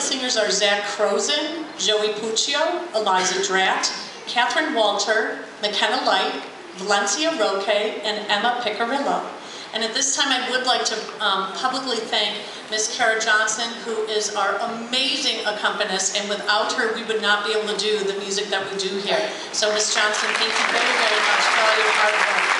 singers are Zach Crozen, Joey Puccio, Eliza Dratt, Catherine Walter, McKenna Light, Valencia Roque, and Emma Picarillo. And at this time, I would like to um, publicly thank Miss Kara Johnson, who is our amazing accompanist, and without her, we would not be able to do the music that we do here. So Miss Johnson, thank you very, very much for all your hard work.